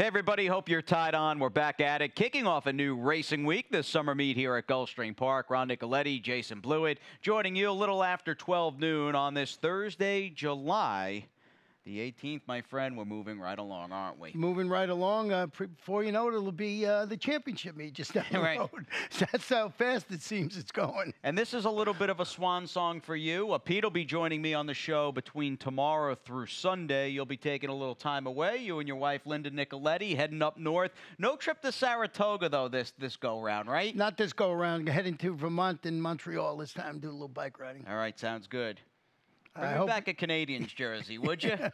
Hey, everybody. Hope you're tied on. We're back at it. Kicking off a new racing week this summer meet here at Gulfstream Park. Ron Nicoletti, Jason Blewett joining you a little after 12 noon on this Thursday, July the 18th, my friend. We're moving right along, aren't we? Moving right along. Uh, before you know it, it'll be uh, the championship meet just down the Right. road. That's how fast it seems it's going. And this is a little bit of a swan song for you. Uh, Pete will be joining me on the show between tomorrow through Sunday. You'll be taking a little time away. You and your wife, Linda Nicoletti, heading up north. No trip to Saratoga, though, this, this go round, right? Not this go around. Heading to Vermont and Montreal this time. Do a little bike riding. All right, sounds good. Bring I me hope- back a Canadiens jersey, would you?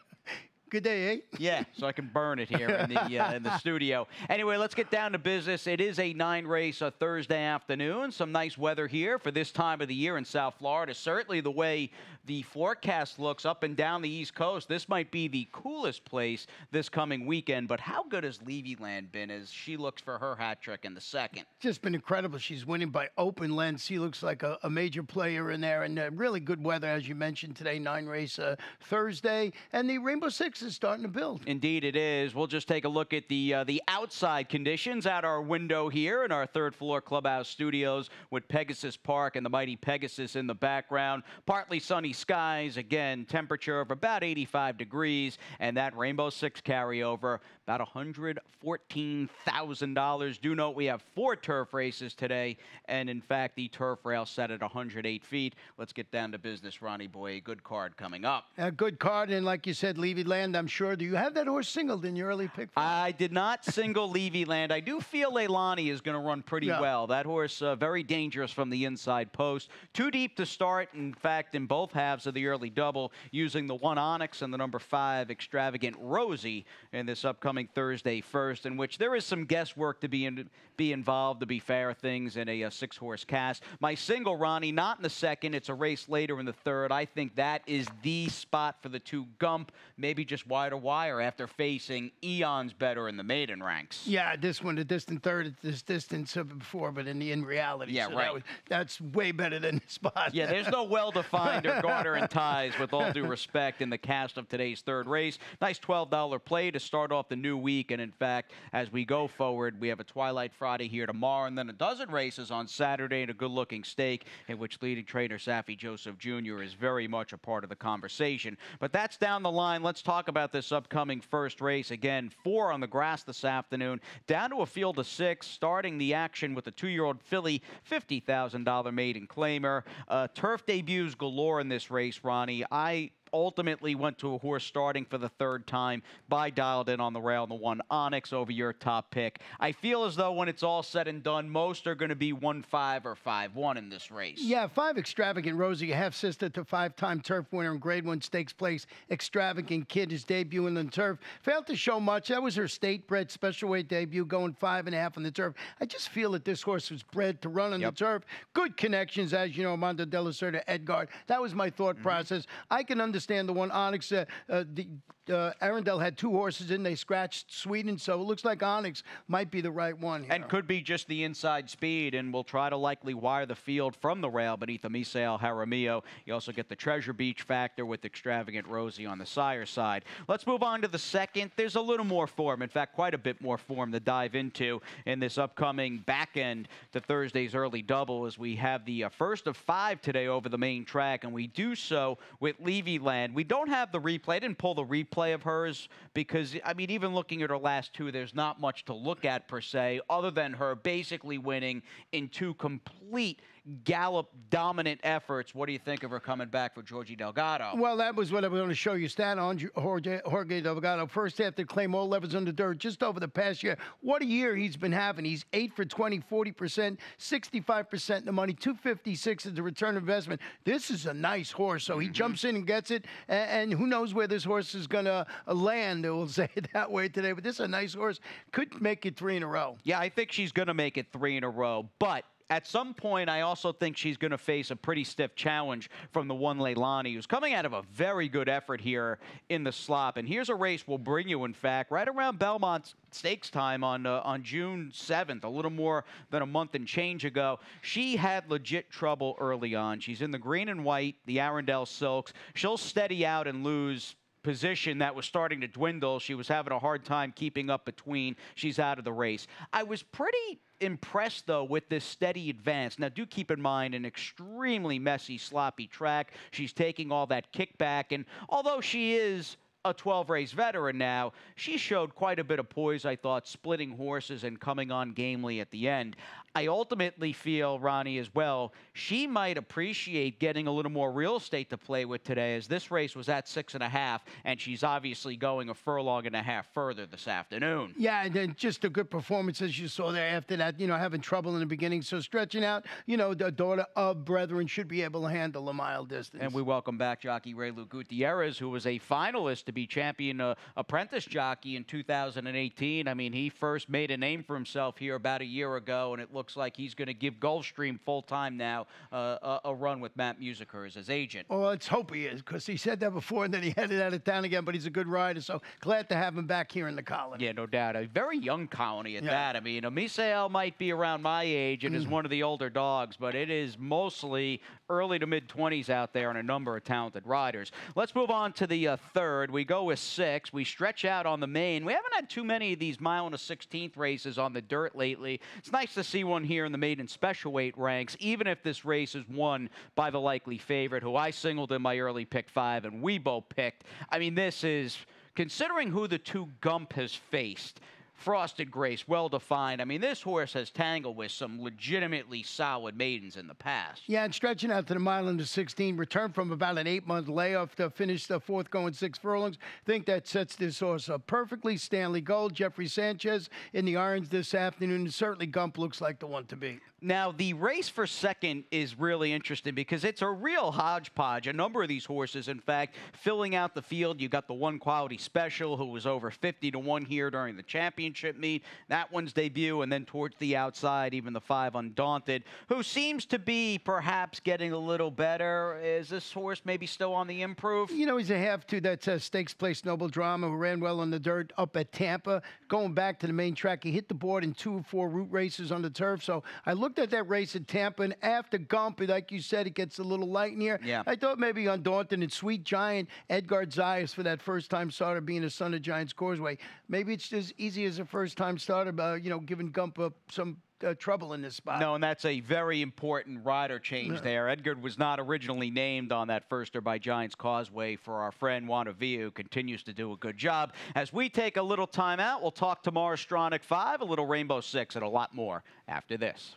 Good day, eh? yeah, so I can burn it here in the uh, in the studio. Anyway, let's get down to business. It is a nine race a Thursday afternoon. Some nice weather here for this time of the year in South Florida. Certainly the way the forecast looks up and down the East Coast, this might be the coolest place this coming weekend. But how good has Levy Land been as she looks for her hat trick in the second? Just been incredible. She's winning by open lens. She looks like a, a major player in there, and uh, really good weather, as you mentioned today. Nine race uh, Thursday, and the Rainbow Six is starting to build. Indeed, it is. We'll just take a look at the uh, the outside conditions out our window here in our third floor clubhouse studios with Pegasus Park and the mighty Pegasus in the background. Partly sunny skies. Again, temperature of about 85 degrees, and that Rainbow Six carryover about 114 thousand dollars. Do note we have four turf races today, and in fact, the turf rail set at 108 feet. Let's get down to business, Ronnie Boy. Good card coming up. A good card, and like you said, Levy Land. I'm sure. Do you have that horse singled in your early pick? I did not single Levy Land. I do feel Leilani is going to run pretty Yeah. well. That horse, uh, very dangerous from the inside post. Too deep to start, in fact, in both halves of the early double, using the one Onyx and the number five Extravagant Rosie in this upcoming Thursday first, in which there is some guesswork to be, in, be involved, to be fair, things in a, uh six horse cast. My single, Ronnie, not in the second. It's a race later in the third. I think that is the spot for the two Gump, maybe just wider wire to wire after facing eons better in the maiden ranks. Yeah, this one, the distant third at this distance of before, but in the in reality, Yeah, so that right. was- that's way better than the spot. Yeah, there's no well-defined or garter and ties, with all due respect, in the cast of today's third race. Nice $12 play to start off the new week, and in fact, as we go forward, we have a Twilight Friday here tomorrow, and then a dozen races on Saturday, and a good-looking stake in which leading trainer Saffie Joseph Jr. is very much a part of the conversation. But that's down the line. Let's talk about this upcoming first race again. Four on the grass this afternoon, down to a field of six, starting the action with the two-year-old filly, $50,000 maiden claimer. Uh, turf debuts galore in this race, Ronnie. I ultimately went to a horse starting for the third time by dialed in on the rail, the one Onyx over your top pick. I feel as though when it's all said and done, most are going to be 1 5 or 5 1 in this race. Yeah, five extravagant Rosie, half sister to five-time turf winner and Grade One stakes place. Extravagant kid is debuting on the turf. Failed to show much. That was her state bred special weight debut, going five and a half on the turf. I just feel that this horse was bred to run on Yep. the turf. Good connections, as you know, Armando De La Cerda, Edgard. That was my thought Mm-hmm. process. I can understand the one Onyx. Uh, the uh, Arindel had two horses in. They scratched Sweden, so it looks like Onyx might be the right one. Here. And could be just the inside speed, and we'll try to likely wire the field from the rail beneath the Misael Jaramillo. You also get the Treasure Beach factor with Extravagant Rosie on the sire side. Let's move on to the second. There's a little more form, in fact, quite a bit more form to dive into in this upcoming back end to Thursday's early double as we have the uh, first of five today over the main track, and we do so with Levy Land. We don't have the replay. I didn't pull the replay of hers because, I mean, even looking at her last two, there's not much to look at per se, other than her basically winning in two complete gallop dominant efforts. What do you think of her coming back for Georgie Delgado? Well, that was what I was going to show you. Stat on Jorge, Jorge Delgado. First half to claim all levels on the dirt just over the past year. What a year he's been having. He's 8 for 20, 40%, 65% in the money, 256 is the return investment. This is a nice horse. So he mm-hmm. jumps in and gets it. And, and who knows where this horse is going to uh, land, we'll say it that way today. But this is a nice horse. Could make it three in a row. Yeah, I think she's going to make it three in a row, but. At some point, I also think she's going to face a pretty stiff challenge from the one Leilani, who's coming out of a very good effort here in the slop. And here's a race we'll bring you, in fact, right around Belmont Stakes time on uh, on June 7th, a little more than a month and change ago. She had legit trouble early on. She's in the green and white, the Arindel Silks. She'll steady out and lose position that was starting to dwindle. She was having a hard time keeping up between. She's out of the race. I was pretty impressed though with this steady advance. Now do keep in mind an extremely messy, sloppy track. She's taking all that kickback and although she is a 12 race veteran now, she showed quite a bit of poise, I thought, splitting horses and coming on gamely at the end. I ultimately feel, Ronnie, as well, she might appreciate getting a little more real estate to play with today, as this race was at six and a half, and she's obviously going a furlong and a half further this afternoon. Yeah, and then just a good performance as you saw there after that, you know, having trouble in the beginning. So stretching out, you know, the daughter of brethren should be able to handle a mile distance. And we welcome back jockey Reylu Gutierrez, who was a finalist to be champion uh, apprentice jockey in 2018. I mean, he first made a name for himself here about a year ago, and it looks like he's going to give Gulfstream full time now uh, a, a run with Matt Musiker as his agent. Well, let's hope he is, because he said that before, and then he headed out of town again. But he's a good rider, so glad to have him back here in the colony. Yeah, no doubt. A very young colony at Yeah. that. I mean, Misael might be around my age and is one of the older dogs, but it is mostly early to mid 20s out there and a number of talented riders. Let's move on to the uh, third. We go with six. We stretch out on the main. We haven't had too many of these mile and a 16th races on the dirt lately. It's nice to see one here in the maiden special weight ranks, even if this race is won by the likely favorite, who I singled in my early pick five and we both picked. I mean, this is considering who the two Gump has faced. Frosted Grace, well defined. I mean, this horse has tangled with some legitimately solid maidens in the past. Yeah, and stretching out to the mile and the 16, returned from about an eight-month layoff to finish the fourth going six furlongs. think that sets this horse up perfectly. Stanley Gold, Jeffrey Sanchez in the irons this afternoon. And certainly Gump looks like the one to beat. Now, the race for second is really interesting because it's a real hodgepodge. A number of these horses, in fact, filling out the field. You got the one quality special who was over 50 to 1 here during the championship meet. That one's debut, and then towards the outside, even the five Undaunted, who seems to be perhaps getting a little better. Is this horse maybe still on the improve? You know, he's a half to that uh, stakes place Noble Drama who ran well on the dirt up at Tampa. Going back to the main track, he hit the board in two or four route races on the turf. So I looked at that race in Tampa, and after Gump, like you said, it gets a little light in here. Yeah. I thought maybe Undaunted and Sweet Giant, Edgar Zayas for that first time starter being a son of Giants Causeway. Maybe it's as easy as a first time starter, uh, you know, giving Gump some uh, trouble in this spot. No, and that's a very important rider change there. Edgar was not originally named on that firster by Giants Causeway for our friend Wanavia, who continues to do a good job. As we take a little time out, we'll talk tomorrow Stronach 5, a little Rainbow 6, and a lot more after this.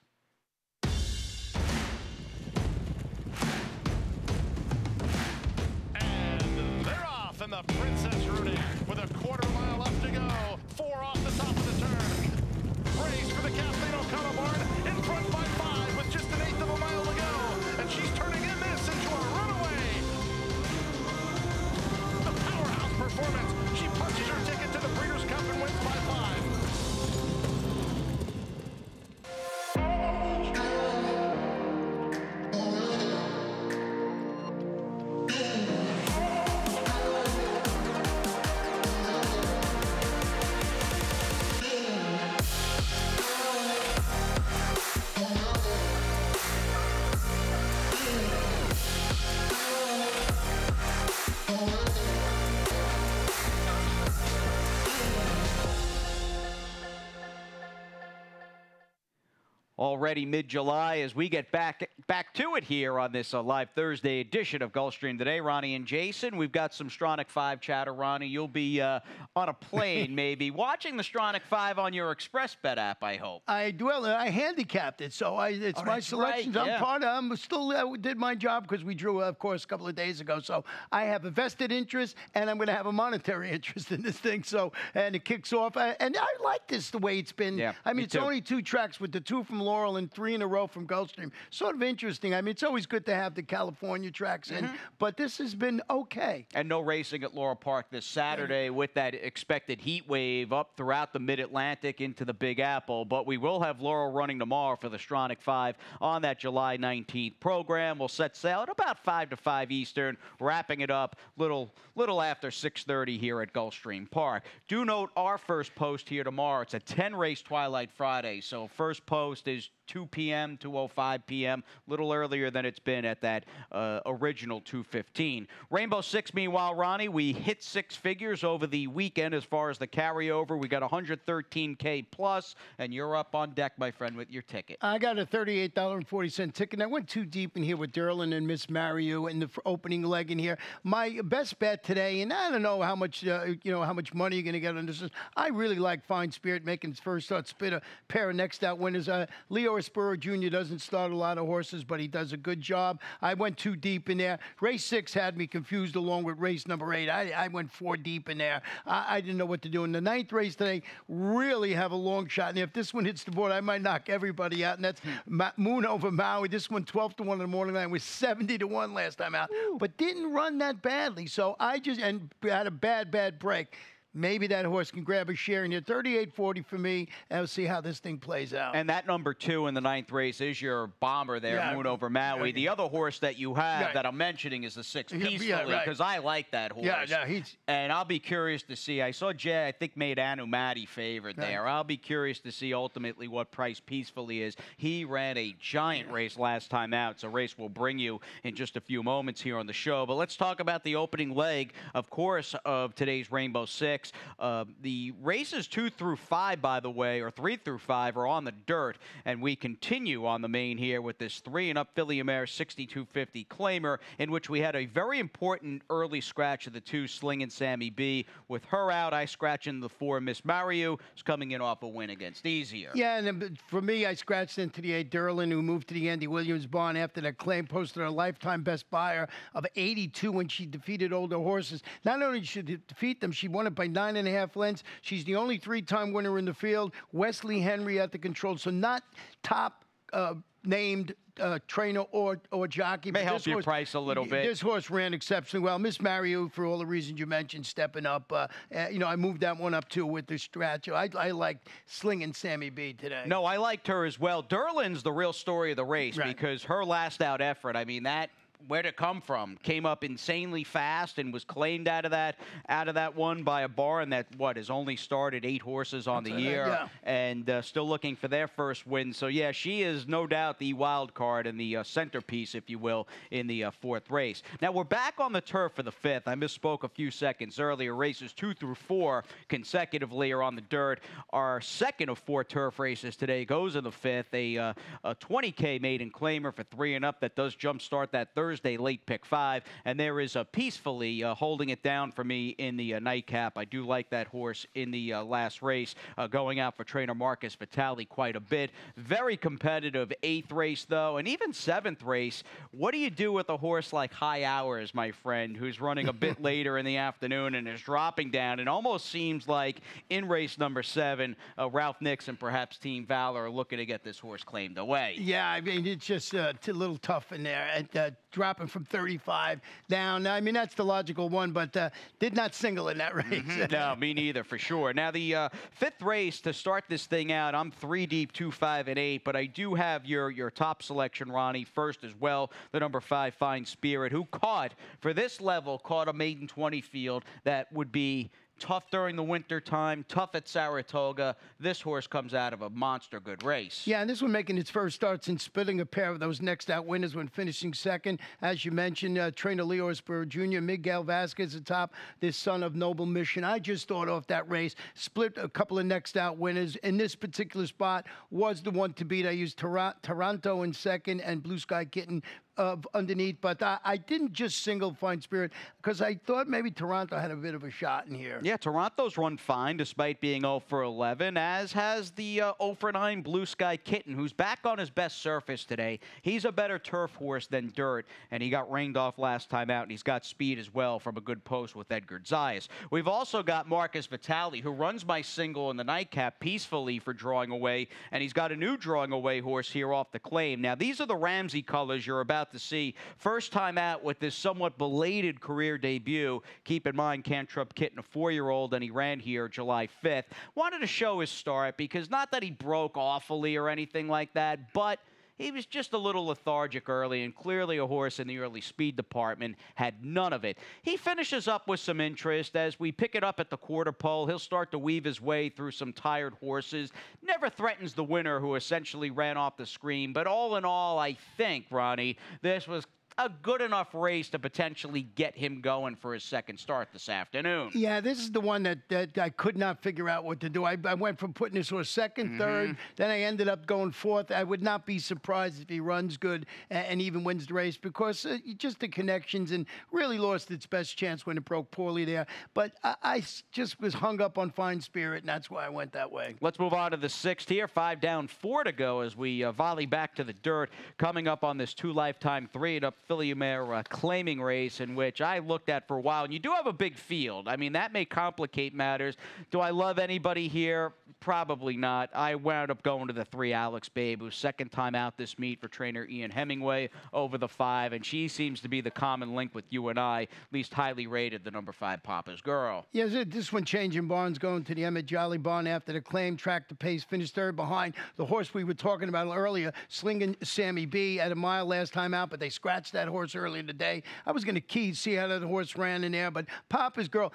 Already mid-July as we get back back to it here on this uh, live Thursday edition of Gulfstream Today. Ronnie and Jason, we've got some Stronach 5 chatter. Ronnie, you'll be uh, on a plane maybe watching the Stronach 5 on your Xpressbet app, I hope. I well, I handicapped it, so I it's Oh, my selections. right, I'm part of. I'm still I did my job because we drew, of course, a couple of days ago. So I have a vested interest, and I'm going to have a monetary interest in this thing. So and it kicks off, and I like this the way it's been. Yeah, I mean, me it's too. only two tracks with the two from Laurel and three in a row from Gulfstream. Sort of interesting. I mean, it's always good to have the California tracks in, Mm-hmm. but this has been okay. And no racing at Laurel Park this Saturday with that expected heat wave up throughout the Mid Atlantic into the Big Apple. But we will have Laurel running tomorrow for the Stronach 5 on that July 19th program. We'll set sail at about 5 to 5 Eastern, wrapping it up little little after 6:30 here at Gulfstream Park. Do note our first post here tomorrow. It's a 10 race Twilight Friday. So first post is is 2 p.m. 2:05 p.m. A little earlier than it's been at that uh, original 2:15. Rainbow Six, meanwhile, Ronnie, we hit six figures over the weekend as far as the carryover. We got 113k plus, and you're up on deck, my friend, with your ticket. I got a thirty-eight dollar and forty cent ticket. and I went too deep in here with Derlin and Miss Mario in the opening leg in here. My best bet today, and I don't know how much uh, you know how much money you're going to get on this. I really like Fine Spirit making his first start, spit a pair of next out winners. Uh, Leo Azpurua Jr. doesn't start a lot of horses, but he does a good job. I went too deep in there. Race six had me confused along with race number eight. I, I went four deep in there. I, I didn't know what to do. In the ninth race today, really have a long shot. And if this one hits the board, I might knock everybody out. And that's hmm. Ma- Moon over Maui. This one 12 to 1 in the morning line was 70 to 1 last time out, but didn't run that badly. So I just, and had a bad, bad break. Maybe that horse can grab a share in here. 38.40 for me, and we'll see how this thing plays out. And that number two in the ninth race is your bomber there, Yeah. Moon over Maui. Yeah. The other horse that you have Yeah. that I'm mentioning is the six yeah, peacefully right. because I like that horse. Yeah, yeah, he's- and I'll be curious to see. I saw Jay, I think, made Anu Matty favored there. I'll be curious to see ultimately what price peacefully is. He ran a giant race last time out. It's a race we'll bring you in just a few moments here on the show. But let's talk about the opening leg, of course, of today's Rainbow Six. Uh, the races two through five, by the way, or three through five, are on the dirt, and we continue on the main here with this three and up Philly Mare 6250 claimer, in which we had a very important early scratch of the two, Sling and Sammy B. With her out, I scratch in the four. Miss Mario is coming in off a win against Easier. Yeah, and for me, I scratched into the eight Derlin, who moved to the Andy Williams barn after that claim, posted a lifetime best buyer of 82 when she defeated older horses. Not only did she defeat them, she won it by nine and a half lengths. She's the only three-time winner in the field. Wesley Henry at the control, so not top uh, named. Uh, trainer or or jockey May help your horse- price a little bit. This horse ran exceptionally well. Miss Mario, for all the reasons you mentioned, stepping up. Uh, uh, you know, I moved that one up too with the stretch. I, I like slinging Sammy B today. No, I liked her as well. Derlin's the real story of the race Right. because her last out effort, I mean, that where'd it come from? Came up insanely fast and was claimed out of that out of that one by a barn that what has only started eight horses on the That's right, year yeah. and uh, still looking for their first win. So yeah, she is no doubt the wild card and the uh, centerpiece, if you will, in the uh, fourth race. Now we're back on the turf for the fifth. I misspoke a few seconds earlier. Races two through four consecutively are on the dirt. Our second of four turf races today goes in the fifth. A, uh, a 20K maiden claimer for three and up that does jumpstart that Thursday late pick five. And there is a peacefully uh, holding it down for me in the uh, nightcap. I do like that horse in the uh, last race, uh, going out for trainer Marcus Vitali quite a bit. Very competitive eighth race, though, and even seventh race. What do you do with a horse like High Hours, my friend, who's running a bit later in the afternoon and is dropping down? It almost seems like in race number seven, uh, Ralph Nix and perhaps Team Valor are looking to get this horse claimed away. Yeah, I mean it's just uh, a little tough in there. And, uh, dropping from 35 down. I mean that's the logical one, but uh, did not single in that race. no, me neither, for sure. Now, the uh, fifth race to start this thing out, I'm three deep, two, five, and eight, but I do have your, your top selection, Ronnie, first as well. The number five, Fine Spirit, who caught, for this level, caught a maiden 20 field that would be tough during the winter time, tough at Saratoga. This horse comes out of a monster good race. Yeah, and this one making its first starts and splitting a pair of those next out winners when finishing second. As you mentioned, uh, trainer Leo Azpurua Jr., Miguel Vasquez atop this son of Noble Mission. I just thought off that race, split a couple of next out winners. In this particular spot was the one to beat. I used Tor- Toronto in second and Blue Sky Kitten of underneath, but I, I didn't just single Fine Spirit because I thought maybe Toronto had a bit of a shot in here. Yeah, Toronto's run fine despite being 0 for 11, as has the uh, 0 for 9 Blue Sky Kitten, who's back on his best surface today. He's a better turf horse than dirt, and he got rained off last time out, and he's got speed as well from a good post with Edgar Zayas. We've also got Marcus Vitali, who runs my single in the nightcap peacefully for drawing away, and he's got a new drawing away horse here off the claim. Now, these are the Ramsey colors you're about to see. First time out with this somewhat belated career debut. Keep in mind, Cantrip Kitten, a four-year-old, and he ran here July 5th. Wanted to show his start because not that he broke awfully or anything like that, but he was just a little lethargic early, and clearly a horse in the early speed department had none of it. He finishes up with some interest as we pick it up at the quarter pole. He'll start to weave his way through some tired horses. Never threatens the winner, who essentially ran off the screen. But all in all, I think, Ronnie, this was a good enough race to potentially get him going for his second start this afternoon. Yeah, this is the one that, that I could not figure out what to do. I, I went from putting this horse 2nd third, then I ended up going fourth. I would not be surprised if he runs good and, and even wins the race because uh, just the connections and really lost its best chance when it broke poorly there. But I just was hung up on fine spirit, and that's why I went that way. Let's move on to the sixth here. Five down, four to go as we uh, volley back to the dirt. Coming up on this two lifetime three and up Philly Mare uh, claiming race, in which I looked at for a while. And you do have a big field. I mean, that may complicate matters. Do I love anybody here? Probably not. I wound up going to the three Alex Babe, who's second time out this meet for trainer Ian Hemingway over the five. And she seems to be the common link with you and I, least highly rated, the number five Papa's girl. Yeah, so this one changing barns going to the Emmett Jolly Barn after the claim, track the pace, finished third behind the horse we were talking about earlier, slinging Sammy B at a mile last time out, but they scratched that horse earlier today. I was going to key see how that horse ran in there, but Papa's girl,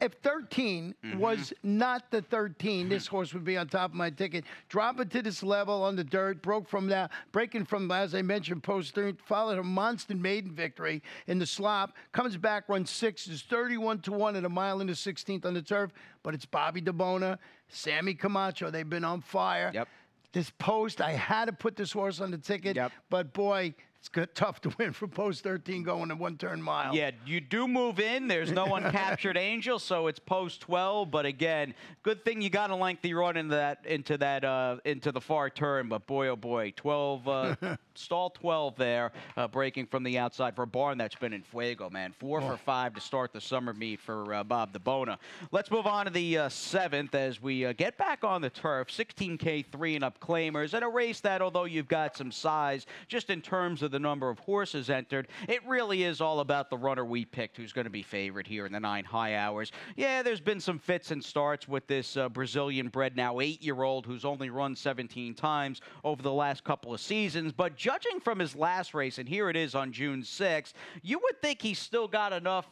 if 13 mm-hmm. was not the 13, this mm-hmm. horse would be on top of my ticket. Drop it to this level on the dirt, broke from that, breaking from, as I mentioned, post third, followed a monster maiden victory in the slop, comes back, runs six, is 31 to 1 at a mile into 16th on the turf, but it's Bobby DeBona, Sammy Camacho, they've been on fire. Yep. This post, I had to put this horse on the ticket, Yep. but boy, it's good, tough to win for post 13 going a one turn mile. Yeah, you do move in. There's no uncaptured angel, so it's post 12. But again, good thing you got a lengthy run into that into that uh, into the far turn. But boy, oh boy, 12 uh, stall 12 there, uh, breaking from the outside for a barn that's been in fuego, man. Four for five to start the summer meet for uh, Bob DeBona. Let's move on to the uh, seventh as we uh, get back on the turf. 16K three and up claimers, and a race that, although you've got some size, just in terms of the number of horses entered, it really is all about the runner we picked, who's going to be favored here in the nine high hours. Yeah, there's been some fits and starts with this uh, Brazilian bred, now eight year old, who's only run 17 times over the last couple of seasons. But judging from his last race, and here it is on June 6th, you would think he's still got enough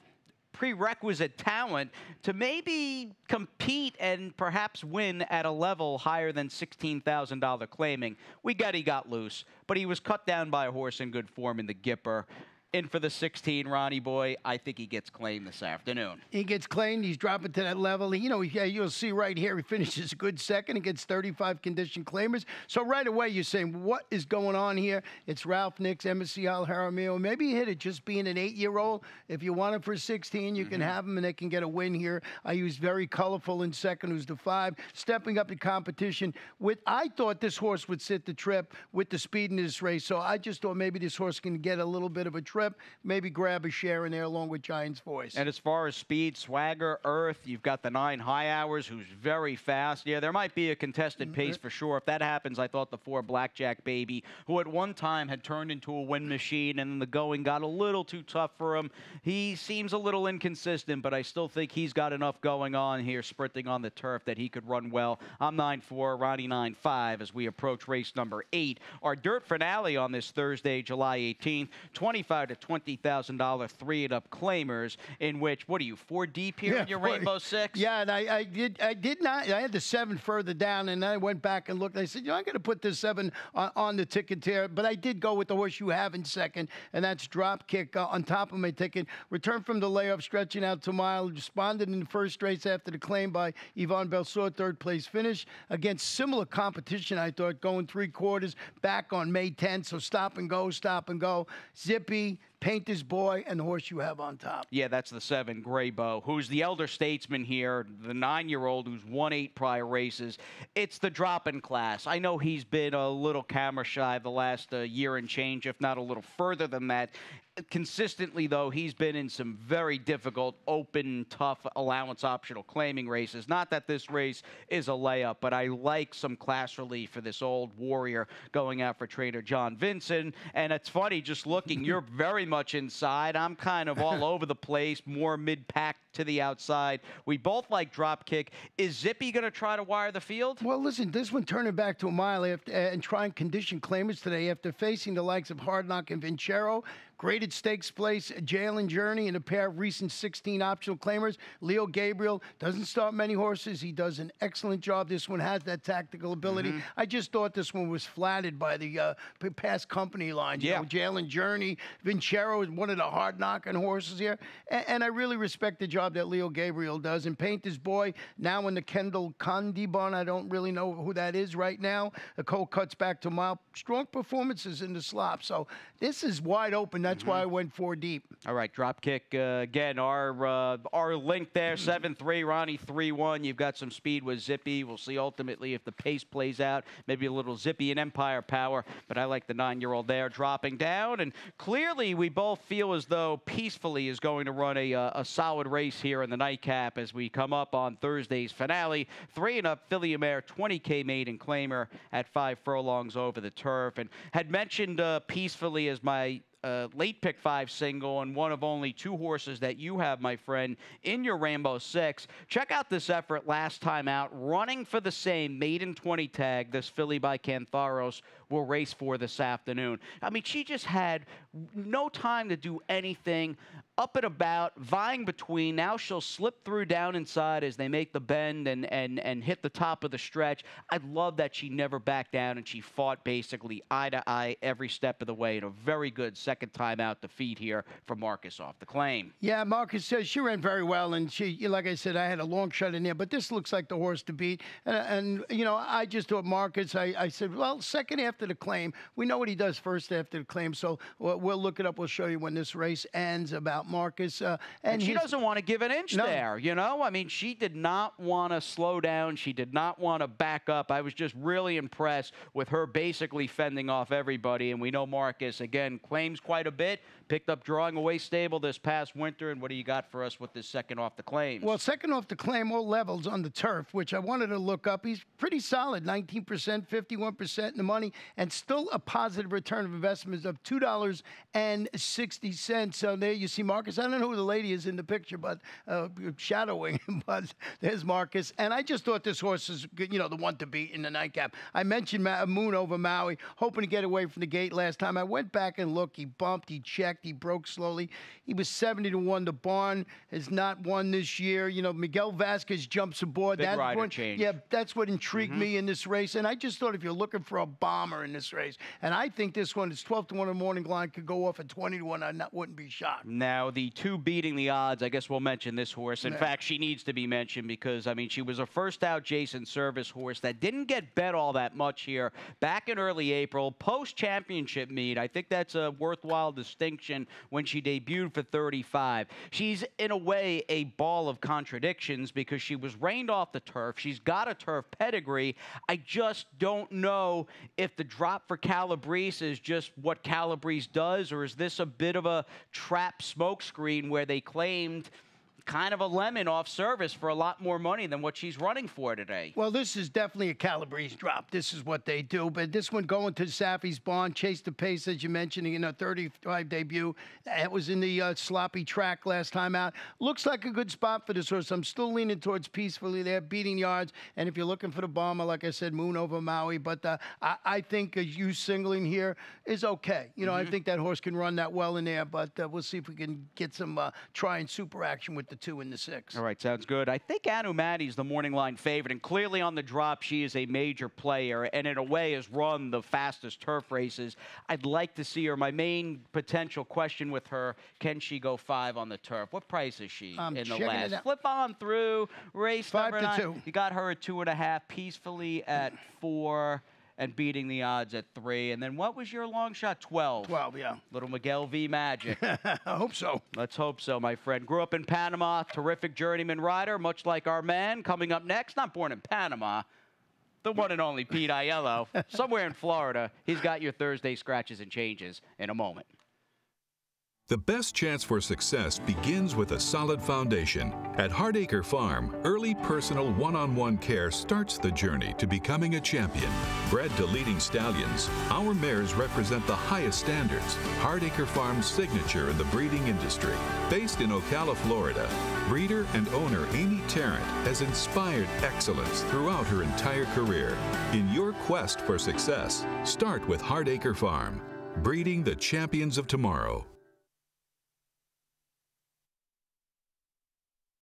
prerequisite talent to maybe compete and perhaps win at a level higher than $16,000 claiming. We got he got loose, but he was cut down by a horse in good form in the Gipper. In for the 16, Ronnie Boy. I think he gets claimed this afternoon. He gets claimed. He's dropping to that level. You know, yeah, you'll see right here. He finishes a good second against 35 condition claimers. So right away, you're saying, what is going on here? It's Ralph Nicks, MSC Jaramillo. Maybe he hit it just being an eight-year-old. If you want him for 16, you can mm-hmm. have him, and they can get a win here. I use very colorful in second, who's the five, stepping up the competition. With I thought this horse would sit the trip with the speed in this race. So I just thought maybe this horse can get a little bit of a trip, maybe grab a share in there along with Giants Voice. And as far as speed, swagger, earth, you've got the nine high hours, who's very fast. Yeah, there might be a contested mm-hmm. pace for sure. If that happens, I thought the four Blackjack Baby, who at one time had turned into a win machine, and then the going got a little too tough for him. He seems a little inconsistent, but I still think he's got enough going on here, sprinting on the turf, that he could run well. I'm 9 4, Ronnie 9 5 as we approach race number eight. Our dirt finale on this Thursday, July 18th, $25 to $20,000 three and up claimers, in which, what are you, four deep here in your boy. Rainbow Six? Yeah, and I, I did I did not I had the seven further down and then I went back and looked. And I said, you know, I'm gonna put this seven on, on the ticket here, but I did go with the horse you have in second, and that's drop kick uh, on top of my ticket. Returned from the layoff, stretching out to mile, responded in the first race after the claim by Yvonne Belsour, third place finish against similar competition, I thought, going three quarters back on May 10th. So stop and go, stop and go. Zippy, Painter's Boy, and the horse you have on top. Yeah, that's the seven, Gray Bow, who's the elder statesman here, the nine year old who's won eight prior races. It's the drop in class. I know he's been a little camera shy the last uh, year and change, if not a little further than that. Consistently, though, he's been in some very difficult, open, tough allowance optional claiming races. Not that this race is a layup, but I like some class relief for this old warrior going out for trainer John Vincent. And it's funny, just looking, you're very much inside. I'm kind of all over the place, more mid pack to the outside. We both like drop kick. Is Zippy going to try to wire the field? Well, listen, this one turning back to a mile after, uh, and trying condition claimers today after facing the likes of Hard Knock and Vincero. Graded stakes place, Jalen Journey, and a pair of recent 16 optional claimers. Leo Gabriel doesn't start many horses. He does an excellent job. This one has that tactical ability. Mm-hmm. I just thought this one was flattered by the uh, past company lines. You Yeah. know, Jalen Journey, Vincero is one of the hard knocking horses here. And, and I really respect the job that Leo Gabriel does. And Painter's Boy, now in the Kendall Condibon, I don't really know who that is right now. The Cole cuts back to mile. Strong performances in the slop. So this is wide open. That's why I went four deep. All right, drop kick uh, again. Our uh, our link there, seven three, Ronnie three one. You've got some speed with Zippy. We'll see ultimately if the pace plays out. Maybe a little Zippy and Empire power, but I like the nine year old there dropping down. And clearly, we both feel as though Peacefully is going to run a uh, a solid race here in the nightcap as we come up on Thursday's finale. Three and up, Philly Mare, 20k maiden claimer at five furlongs over the turf, and had mentioned uh, Peacefully as my uh, late pick five single and one of only two horses that you have, my friend, in your Rainbow Six. Check out this effort last time out, running for the same maiden 20 tag. This filly by Kantharos will race for this afternoon. I mean, she just had no time to do anything. Up and about, vying between. Now she'll slip through down inside as they make the bend and, and, and hit the top of the stretch. I love that she never backed down and she fought basically eye to eye every step of the way. And a very good second time out defeat here for Marcus off the claim. Yeah, Marcus says she ran very well, and she, like I said, I had a long shot in there, but this looks like the horse to beat. And, and you know, I just thought Marcus. I, I said, well, second after the claim. We know what he does first after the claim, so we'll, we'll look it up. We'll show you when this race ends about Marcus. Uh, and And she his- doesn't want to give an inch No. there, you know? I mean, she did not want to slow down. She did not want to back up. I was just really impressed with her basically fending off everybody. And we know Marcus, again, claims quite a bit, picked up drawing away stable this past winter. And what do you got for us with this second off the claims? Well, second off the claim, all levels on the turf, which I wanted to look up. He's pretty solid 19%, 51% in the money, and still a positive return of investments of $2.60. So there you see Marcus. I don't know who the lady is in the picture, but uh, shadowing him, but there's Marcus. And I just thought this horse is, you know, the one to beat in the nightcap. I mentioned Ma- Moon over Maui, hoping to get away from the gate last time. I went back and looked. He bumped, he checked, he broke slowly. He was 70 to 1. The barn has not won this year. You know, Miguel Vasquez jumps aboard. Big That's rider what- change. Yeah, that's what intrigued mm-hmm. me in this race. And I just thought if you're looking for a bomber in this race, and I think this one is 12 to 1 in the morning line, could go off at 20 to 1. I not, wouldn't be shocked. Now, the two beating the odds, I guess we'll mention this horse. In fact, she needs to be mentioned because, I mean, she was a first out Jason Servis horse that didn't get bet all that much here back in early April, post championship meet. I think that's a worthwhile distinction when she debuted for 35. She's, in a way, a ball of contradictions because she was reined off the turf. She's got a turf pedigree. I just don't know if the drop for Calabrese is just what Calabrese does, or is this a bit of a trap smokescreen where they claimed kind of a lemon off Servis for a lot more money than what she's running for today. Well, this is definitely a Calabrese drop. This is what they do. But this one going to Saffie's bond, chased the pace, as you mentioned, in a 35 debut. It was in the uh, sloppy track last time out. Looks like a good spot for this horse. I'm still leaning towards peacefully there, beating yards. And if you're looking for the bomber, like I said, Moon over Maui. But uh, I, I think a you singling here is okay. You know, I think that horse can run that well in there. But uh, we'll see if we can get some uh, try and super action with the two and the six. All right, sounds good. I think Anu Maddie's the morning line favorite, and clearly on the drop, she is a major player, and in a way has run the fastest turf races. I'd like to see her. My main potential question with her: Can she go five on the turf? What price is she I'm in the last? Flip on through race Five number to nine. two. You got her at two and a half, peacefully at four. And beating the odds at three. And then what was your long shot? 12. 12, yeah. Little Miguel V Magic. I hope so. Let's hope so, my friend. Grew up in Panama, terrific journeyman rider, much like our man. Coming up next, not born in Panama, the one and only Pete Aiello, somewhere in Florida. He's got your Thursday scratches and changes in a moment. The best chance for success begins with a solid foundation. At Hardacre Farm, early personal one on one care starts the journey to becoming a champion. Bred to leading stallions, our mares represent the highest standards. Hardacre Farm's signature in the breeding industry. Based in Ocala, Florida, breeder and owner Amy Tarrant has inspired excellence throughout her entire career. In your quest for success, start with Hardacre Farm, breeding the champions of tomorrow.